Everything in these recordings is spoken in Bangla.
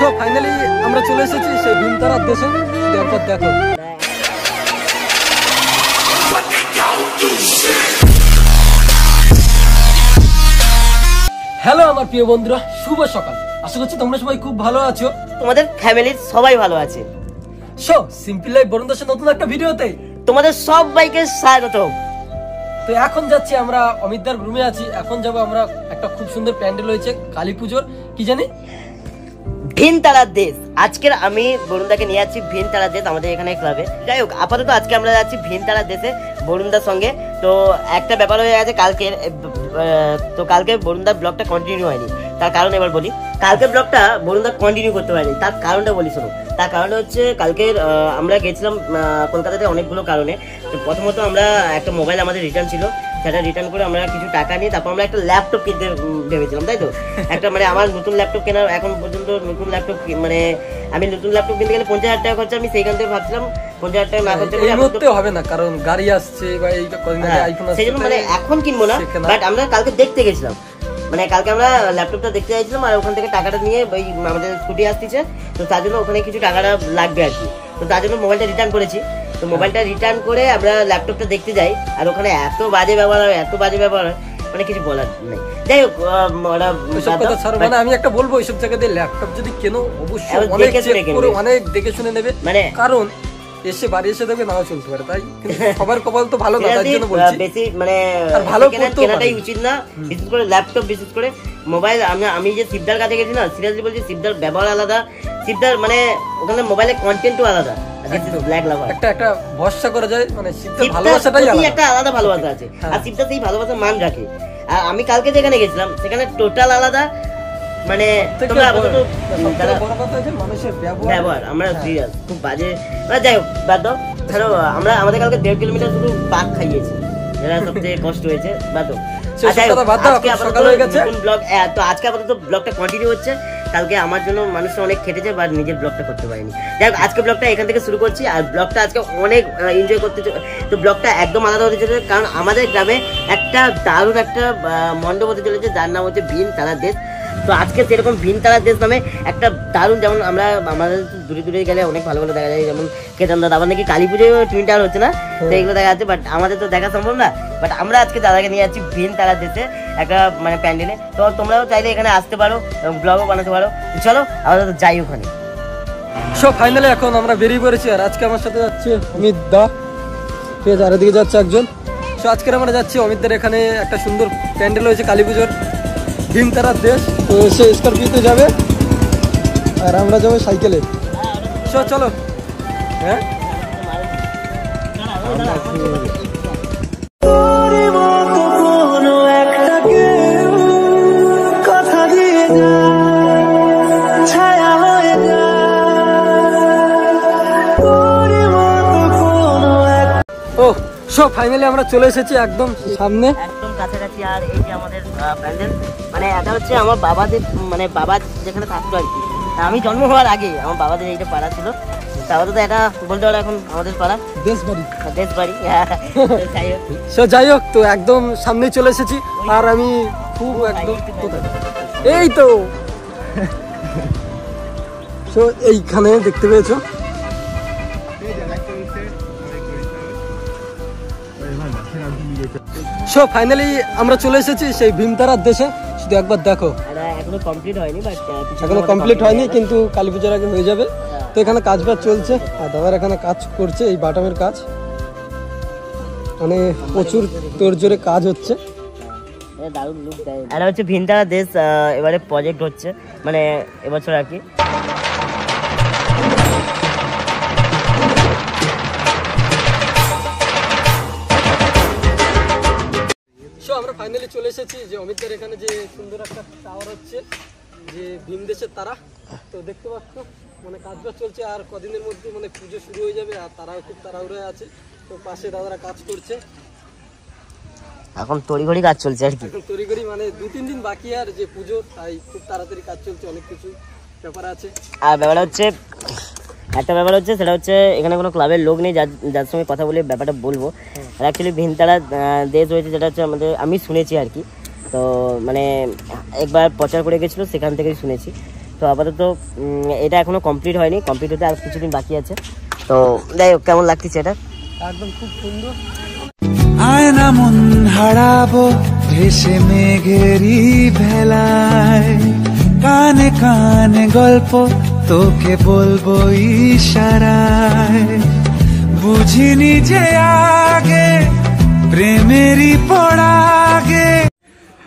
সো ফাইনালি আমরা চলে এসেছি সেই ভীমতারার দেশে। শুধু দেখো। হ্যালো আমার প্রিয় বন্ধুরা শুভ সকাল। আশা করছি তোমরা সবাই খুব ভালো আছো। তোমাদের ফ্যামিলির সবাই ভালো আছে। সো সিম্পল লাইফ বরুণ দাসের নতুন একটা ভিডিওতে তোমাদের সবাইকে স্বাগত। তো এখন যাচ্ছি আমরা অমিতদার রুমে আছি। এখন যাব আমরা একটা খুব সুন্দর প্যান্ডেল হয়েছে কালী পুজোর। কি জানি? ভিন তারার দেশ। আজকের আমি বরুণদাকে নিয়ে যাচ্ছি ভিন তারার দেশ আমাদের এখানে ক্লাবে যাই হোক, আপাতত আজকে আমরা যাচ্ছি ভিন তারার দেশে বরুণদার সঙ্গে। তো একটা ব্যাপার হয়ে গেছে, কালকে তো কালকে বরুণদার ব্লগটা কন্টিনিউ হয়নি। তার কারণ এবার বলি, কালকে ব্লগটা বরুণদা কন্টিনিউ করতে পারেনি। তার কারণটা বলি, শোনো। তার কারণটা হচ্ছে কালকে আমরা গেছিলাম কলকাতাতে অনেকগুলো কারণে। তো প্রথমত আমরা একটা মোবাইল আমাদের রিটার্ন ছিল। সেটা রিটার্ন করে আমরা কিছু টাকা নিয়ে তারপর আমরা একটা ল্যাপটপ কিনতে ভেবেছিলাম তাই তো? একটা মানে আমার নতুন ল্যাপটপ কেনার এখন পর্যন্ত নতুন ল্যাপটপ মানে আমি নতুন ল্যাপটপ কিনতে গেলে পঞ্চাশ হাজার টাকা খরচা আমি সেইখান থেকে ভাবছিলাম পঞ্চাশ হাজার টাকা না খরচা করে মুহূর্তে হবে না কারণ গাড়ি আসছে বা এই কদিন আগে হ্যাঁ, আইফোন আসছে জন্য মানে এখন কিনবো না বাট আমরা কালকে দেখতে গেছিলাম। মানে কালকে আমরা ল্যাপটপটা দেখতে যাইছিলাম আর ওখান থেকে টাকাটা নিয়ে ওই আমাদের স্কুটি আসতেছে তো তার জন্য ওখানে কিছু টাকাটা লাগবে আর কি। তো তার জন্য মোবাইলটা রিটার্ন করেছি। তো মোবাইলটা রিটার্ন করে আমরা ল্যাপটপটা দেখতে যাই। আর ওখানে এত বাজে ব্যবহার হয় এত বাজে ব্যবহার হয় মানে কিছু বলার নেই। যাই হোক ওরা মানে আমি একটা বলব ওইসব জায়গাতে ল্যাপটপ যদি কেনো অবশ্যই অনেক দেখে শুনে চেক করে অনেক দেখে শুনে নেবে। মানে কারণ এসে বাড়ি এসে দেখবে নাও চলতে পারে তাই? সবার কপাল তো ভালো না তার জন্য বলছি। বেশি মানে আর ভালো কেনা- কেনাটাই উচিত না বিশেষ করে ল্যাপটপ বিশেষ করে মোবাইল আমি আমি যে শিবদার কাছে গেছি না সিরিয়াসলি বলছি শিবদার ব্যবহার আলাদা শিবদার মানে ওখানে মোবাইলের কন্টেন্টও আলাদা। একটা একটা ভরসা করা যায় মানে শিবদার ভালোবাসাটাই একটা আলাদা ভালোবাসা আছে। হ্যাঁ। আর শিবদার সেই ভালোবাসার মান রাখে। আর আমি কালকে যেখানে গেছিলাম সেখানে টোটাল আলাদা মানে তোমরা মানুষের ব্যবহার। আমরা হ্যাঁ। সিরিয়াস খুব বাজে। যাই হোক বাদ দাও। ধরো আমরা আমাদের কালকে দেড় কিলোমিটার শুধু পাক খাইয়েছি। যেটা সবচেয়ে কষ্ট হয়েছে বাদ দাও। আজকে আপাতত হয়ে ব্লগ তো আজকে আপাতত ব্লগটা কন্টিনিউ হচ্ছে। কালকে আমার জন্য মানুষটা অনেক খেটেছে বা নিজের ব্লগটা করতে পারিনি। যাই আজকে ব্লগটা এখান থেকে শুরু করছি, আর ব্লগটা আজকে অনেক এনজয় করতে তো ব্লগটা একদম আলাদা হতে চলেছে, কারণ আমাদের গ্রামে একটা দারুণ একটা মণ্ডপ হতে চলেছে, যার নাম হচ্ছে ভিন তারা দেশ। তো আজকে সেরকম ভিন তারার দেশ নামে একটা দারুণ যেমন আমরা আমাদের দূরে দূরে গেলে অনেক ভালো ভালো দেখা যায় যেমন কেদারনাথ আবার নাকি কালী পুজোয় টুইন টাওয়ার হচ্ছে না? তো এগুলো দেখা যাচ্ছে বাট আমাদের তো দেখা সম্ভব না। বাট আমরা আজকে দাদাকে নিয়ে যাচ্ছি ভিন তারার দেশে একটা মানে প্যান্ডেলে। তো তোমরাও চাইলে এখানে আসতে পারো এবং ব্লগও বানাতে পারো। চলো আমরা তো যাই ওখানে। সব ফাইনালি এখন আমরা বেরিয়ে পড়েছি আর আজকে আমার সাথে যাচ্ছে অমিত দা। ঠিক আছে আর এদিকে যাচ্ছে একজন। সো আজকের আমরা যাচ্ছি অমিতদের এখানে একটা সুন্দর প্যান্ডেল হয়েছে কালী পুজোর ভীমতারার দেশ, তো সে স্করপিওতে যাবে। আর আমরা যাব সাইকেলে। চলো। হ্যাঁ? ও সো ফাইনালি আমরা চলে এসেছি একদম সামনে। কাছাকাছি আর এই যে আমাদের প্যান্ডেল। মানে এটা হচ্ছে আমার বাবাদের মানে বাবা যেখানে থাকতো আর কি। আমি জন্ম হওয়ার আগে আমার বাবাদের এইটা পাড়া ছিল। তাহলে তো এটা বলতে পারো এখন আমাদের পাড়া। দেশ বাড়ি দেশ বাড়ি যাই হোক। সো যাই হোক তো একদম সামনে চলে এসেছি। আর আমি খুব একদম এই তো। সো এইখানে দেখতে পেয়েছ। সো ফাইনালি আমরা চলে এসেছি সেই ভীমতারার দেশে। শুধু একবার দেখো। এখনও কমপ্লিট হয়নি বাট এখনও কমপ্লিট হয়নি কিন্তু কালী পুজোর আগে হয়ে যাবে। তো এখানে কাজ বাজ চলছে। আর দাদার এখানে কাজ করছে এই বাটামের কাজ। মানে প্রচুর তোর জোরে কাজ হচ্ছে। দারুণ এটা হচ্ছে ভিনতারা দেশ এবারে প্রজেক্ট হচ্ছে মানে এবছর আর কি। এসেছি যে অমিতদের এখানে যে সুন্দর একটা টাওয়ার হচ্ছে যে ভীম দেশের তারা। তো দেখতে পাচ্ছ মানে কাজ বাজ চলছে আর কদিনের মধ্যে মানে পুজো শুরু হয়ে যাবে আর তারাও খুব তাড়াহুড়োয় আছে। তো পাশে দাদারা কাজ করছে। এখন তড়িঘড়ি কাজ চলছে আর কি। এখন তৈরি মানে দু তিন দিন বাকি আর যে পুজো তাই খুব তাড়াতাড়ি কাজ চলছে অনেক কিছু ব্যাপার আছে। আর ব্যাপারটা হচ্ছে একটা ব্যাপার হচ্ছে সেটা হচ্ছে এখানে কোনো ক্লাবের লোক নেই যার যার সঙ্গে কথা বলে ব্যাপারটা বলব। আর অ্যাকচুয়ালি ভিনতারা আহ, দেশ হয়েছে যেটা হচ্ছে আমাদের আমি শুনেছি আর কি। তো মানে একবার প্রচার করে গেছিল সেখান থেকেই শুনেছি। তো আপাতত এটা এখনও কমপ্লিট হয়নি। কমপ্লিট হতে আর কিছুদিন বাকি আছে। তো যাই হোক কেমন লাগতেছে এটা? একদম খুব সুন্দর। আয়না মন হারাবো ভেসে মেঘেরি ভেলায়। কানে কানে গল্প তোকে বলব ইশারায়। বুঝিনি যে আগে প্রেমেরই পড়াগে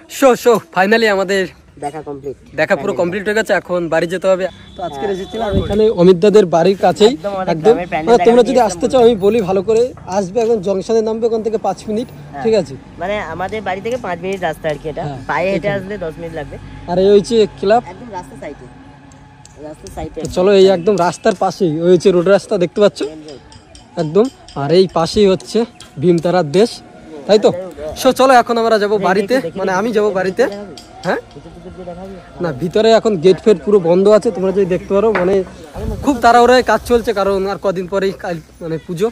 শো শো ফাইনালি আমাদের দেখা কমপ্লিট দেখা পুরো কমপ্লিট হয়ে গেছে এখন বাড়ি যেতে হবে। তো আজকে এসেছিলাম এখানে অমিতদাদের বাড়ির কাছেই একদম মানে তোমরা যদি আসতে চাও আমি বলি ভালো করে আসবে এখন জংশনে নামবে ওখান থেকে পাঁচ মিনিট ঠিক আছে? মানে আমাদের বাড়ি থেকে পাঁচ মিনিট রাস্তা আর কি এটা। হ্যাঁ, পায়ে হেঁটে আসলে দশ মিনিট লাগবে। আর এই হচ্ছে ক্লাব। একদম রাস্তা সাইডে রাস্তা সাইডে চলো এই একদম রাস্তার পাশেই ওই হচ্ছে রোড রাস্তা দেখতে পাচ্ছ? একদম। আর এই পাশেই হচ্ছে ভীমতারার দেশ। তাই তো? সো, চলো এখন আমরা যাব বাড়িতে। মানে আমি যাব বাড়িতে। হ্যাঁ? না, ভিতরে এখন গেট ফেট পুরো বন্ধ আছে। তোমরা যদি দেখতে পারো মানে খুব তাড়াহুড়ায় কাজ চলছে, কারণ আর কদিন পরেই মানে পুজো।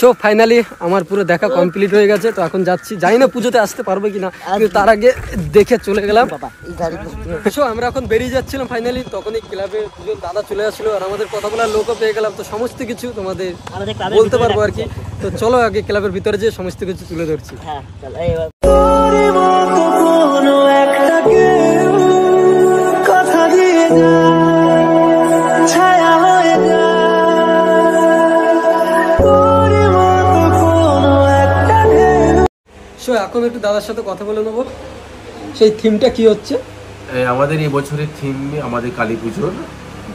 সো ফাইনালি আমার পুরো দেখা কমপ্লিট হয়ে গেছে। তো এখন যাচ্ছি। জানি না পুজোতে আসতে পারবে কিনা কিন্তু তার আগে দেখে চলে গেলাম। বাবা সো আমরা এখন বেরিয়ে যাচ্ছিলাম ফাইনালি তখনই ক্লাবে দুজন দাদা চলে আসলো আর আমাদের কথা বলার লোকও পেয়ে গেলাম। তো সমস্ত কিছু তোমাদের বলতে পারব আর কি। তো চলো আগে ক্লাবের ভিতরে যে সমস্ত কিছু তুলে ধরছি। হ্যাঁ এখন একটু দাদার সাথে কথা বলে নেব। সেই থিমটা কি হচ্ছে? আমাদের এই বছরের থিম আমাদের কালী পুজোর।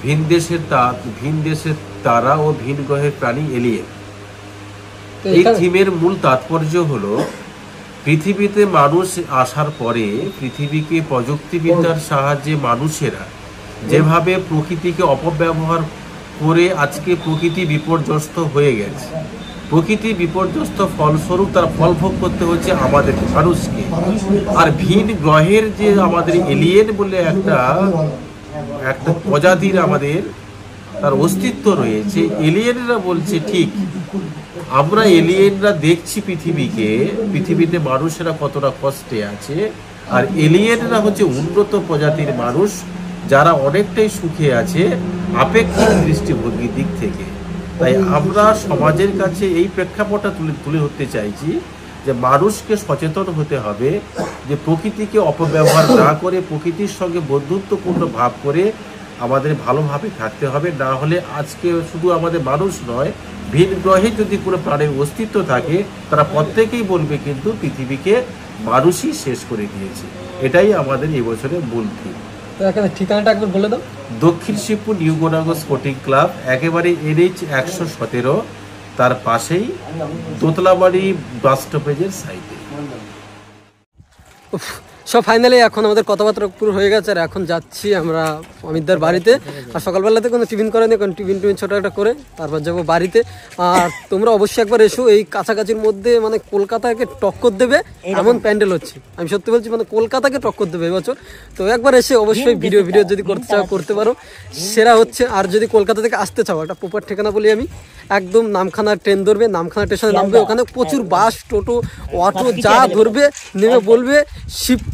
ভিন দেশের তা ভিন দেশের তারা ও ভিন গ্রহের প্রাণী এলিয়ে এই থিমের মূল তাৎপর্য হলো পৃথিবীতে মানুষ আসার পরে পৃথিবীকে প্রযুক্তিবিদ্যার সাহায্যে মানুষেরা যেভাবে প্রকৃতিকে অপব্যবহার করে আজকে প্রকৃতি বিপর্যস্ত হয়ে গেছে। প্রকৃতি বিপর্যস্ত ফলস্বরূপ তার ফল ভোগ করতে হচ্ছে আমাদের মানুষকে। আর ভিন গ্রহের যে আমাদের এলিয়েন বলে একটা একটা প্রজাতির আমাদের তার অস্তিত্ব রয়েছে। এলিয়েনরা বলছে, ঠিক, আমরা এলিয়েনরা দেখছি পৃথিবীকে, পৃথিবীতে মানুষেরা কতটা কষ্টে আছে। আর এলিয়েনরা হচ্ছে উন্নত প্রজাতির মানুষ, যারা অনেকটাই সুখে আছে, আপেক্ষিক দৃষ্টিভঙ্গির দিক থেকে। তাই আমরা সমাজের কাছে এই প্রেক্ষাপটটা তুলে তুলে ধরতে চাইছি যে মানুষকে সচেতন হতে হবে, যে প্রকৃতিকে অপব্যবহার না করে, প্রকৃতির সঙ্গে বন্ধুত্বপূর্ণ ভাব করে আমাদের ভালোভাবে থাকতে হবে। না হলে আজকে শুধু আমাদের মানুষ নয়, ভিন গ্রহে যদি কোনো প্রাণের অস্তিত্ব থাকে, তারা প্রত্যেকেই বলবে কিন্তু পৃথিবীকে মানুষই শেষ করে দিয়েছে। এটাই আমাদের এবছরের বছরের মূল থিম। তো এখানে ঠিকানাটা একবার বলে দাও। দক্ষিণ শিবপুর নিউ গোনাগো স্পোর্টিং ক্লাব একেবারে এনএইচ একশো সতেরো তার পাশেই দোতলা বাড়ি বাস স্টপেজের সাইডে। উফ, সব ফাইনালি এখন আমাদের কথাবার্তা পুরো হয়ে গেছে আর এখন যাচ্ছি আমরা অমিতদার বাড়িতে। আর সকালবেলাতে কোনো টিফিন করেনি কারণ টিফিন টিফিন ছোটো একটা করে তারপর যাব বাড়িতে। আর তোমরা অবশ্যই একবার এসো এই কাছাকাছির মধ্যে মানে কলকাতাকে টক্কর দেবে এমন প্যান্ডেল হচ্ছে। আমি সত্যি বলছি মানে কলকাতাকে টক্কর দেবে এবছর। তো একবার এসে অবশ্যই ভিডিও ভিডিও যদি করতে চাও করতে পারো। সেরা হচ্ছে আর যদি কলকাতা থেকে আসতে চাও একটা প্রপার ঠিকানা বলি আমি একদম নামখানা ট্রেন ধরবে নামখানা স্টেশনে নামবে ওখানে প্রচুর বাস টোটো অটো যা ধরবে নেমে বলবে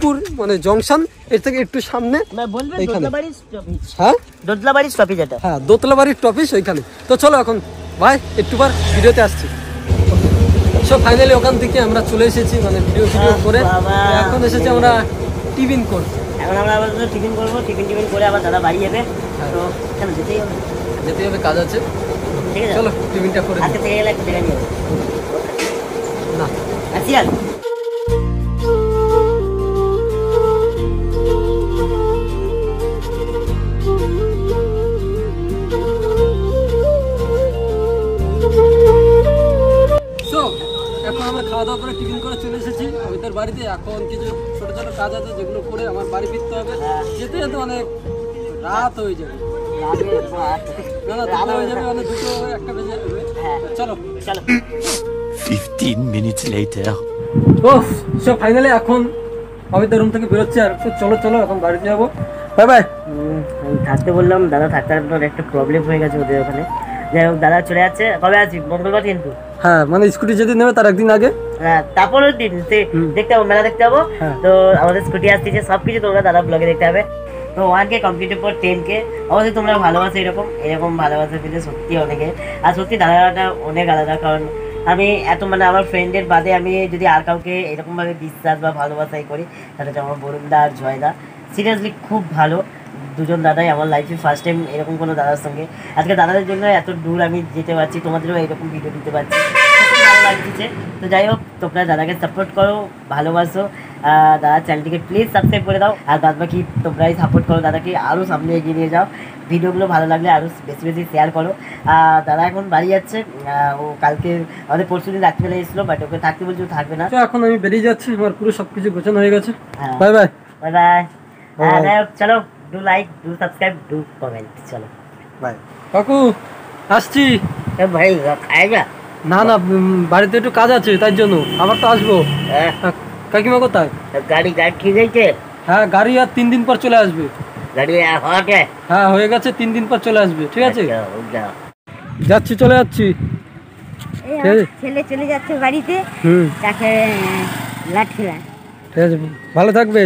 শিবপুর মানে জংশন এর থেকে একটু সামনে হ্যাঁ? দোতলাবাড়ি স্টপেজ এটা। হ্যাঁ দোতলাবাড়ির টপিস ওইখানে তো চলো এখন ভাই একটু বার ভিডিওতে আসছি। সব ফাইনালি ওখান থেকে আমরা চলে এসেছি মানে ভিডিও ভিডিও করে। এখন এসেছি আমরা টিফিন করতে। এখন আমরা আবার টিফিন করব টিফিন টিফিন করে আবার দাদা বাড়ি যাবে। তো কেন যেতেই হবে। যেতেই হবে কাজ আছে। ঠিক আছে। চলো টিফিনটা করে। আজকে থেকে গেলে একটু দেখে নিয়ে না। আর এখন কিছু ছোট ছোট কাজ আছে যেগুলো করে আমার বাড়ি ফিরতে হবে। যেতে যেতে অনেক রাত হয়ে যাবে। না না দুটো হয়ে যাবে মানে দুটো একটা বেজে যাবে। হ্যাঁ। চলো। চলো। 15 minutes later. ও সো ফাইনালি এখন অমিতার রুম থেকে বেরোচ্ছে আর চলো চলো এখন বাড়িতে যাব। Bye bye. থাকতে বললাম দাদা থাকতে একটা প্রবলেম হয়ে গেছে ওদের ওখানে। যাই হোক দাদা চলে যাচ্ছে। কবে আছি মঙ্গলবার কিন্তু। হ্যাঁ মানে স্কুটি যেদিন নেবে তার একদিন আগে। হ্যাঁ তারপরের দিন দেখতে যাব মেলা দেখতে যাব হ্যাঁ। তো আমাদের স্কুটি আসতেছে সব কিছু তোমরা দাদা ব্লগে দেখতে হবে তো ওয়ান কে কমপ্লিটের পর টেন কে অবশ্যই তোমরা ভালোবাসো এরকম এরকম ভালোবাসা পেলে সত্যি অনেকে। আর সত্যি দাদাটা অনেক আলাদা কারণ আমি এত মানে আমার ফ্রেন্ডের বাদে আমি যদি আর কাউকে এরকমভাবে বিশ্বাস বা ভালোবাসাই করি তাহলে হচ্ছে আমার বরুণদা আর জয়দা। সিরিয়াসলি খুব ভালো। দুজন দাদাই আমার লাইফে ফার্স্ট টাইম এরকম কোনো দাদার সঙ্গে। আজকে দাদাদের জন্য এত দূর আমি যেতে পারছি তোমাদেরও এরকম ভিডিও দিতে পারছি। ভালো লাগছে। তো যাই হোক তোমরা দাদাকে সাপোর্ট করো ভালোবাসো। দাদার চ্যানেলটিকে প্লিজ সাবস্ক্রাইব করে দাও। আর বাদ বাকি তোমরাই সাপোর্ট করো দাদাকে আরও সামনে এগিয়ে নিয়ে যাও। ভিডিওগুলো ভালো লাগলে আরও বেশি বেশি শেয়ার করো। আর দাদা এখন বাড়ি যাচ্ছে। ও কালকে আমাদের পরশু দিন রাত্রিবেলা এসেছিল বাট ওকে থাকতে বলছে থাকবে না। তো এখন আমি বেরিয়ে যাচ্ছি আমার পুরো সবকিছু গোছানো হয়ে গেছে। হ্যাঁ। বাই বাই বাই বাই চলো। Do like do subscribe do comment চলো। বাই কাকু আসছি। ভাই খাইবা না না বাড়িতে একটু কাজ আছে তাই জন্য। আবার তো আসব। কাকিমা কোথায়? গাড়ি গাড়ি ঠিক আছে হ্যাঁ গাড়ি আর তিন দিন পর চলে আসবে। গাড়ি হওয়াতে হ্যাঁ হয়ে গেছে তিন দিন পর চলে আসবে ঠিক আছে? আচ্ছা, যাচ্ছি চলে যাচ্ছি। ছেলে চলে যাচ্ছে বাড়িতে। হুম। তাকে লাঠিলা ঠিক আছে ভালো থাকবে।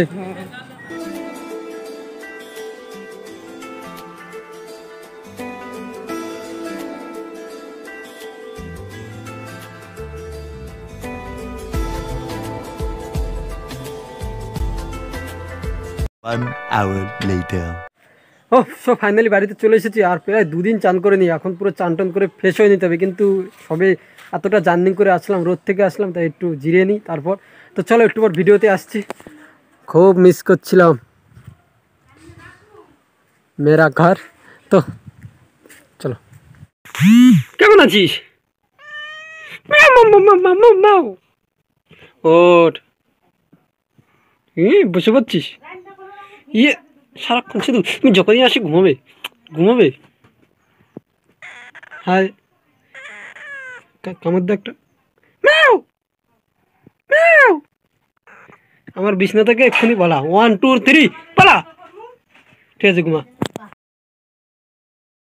ও সব ফাইনালি বাড়িতে চলে এসেছি আর প্রায় দুদিন চান করে নি এখন পুরো চান টান করে ফ্রেশ হয়ে নিতে হবে। কিন্তু সবে এতটা জার্নি করে আসলাম রোদ থেকে আসলাম তাই একটু জিরিয়ে নিই তারপর। তো চলো একটু পর ভিডিওতে আসছি। খুব মিস করছিলাম। মেরা ঘর। তো চলো। কেমন আছিস? এই, বসে পড়ছিস? ইয়ে সারাক্ষণ শুধু তুমি যখনই আসি ঘুমাবে ঘুমাবে হাই কামড় দা একটা আমার বিছনা থেকে এক্ষুনি বলা ওয়ান টু থ্রি পালা ঠিক আছে ঘুমা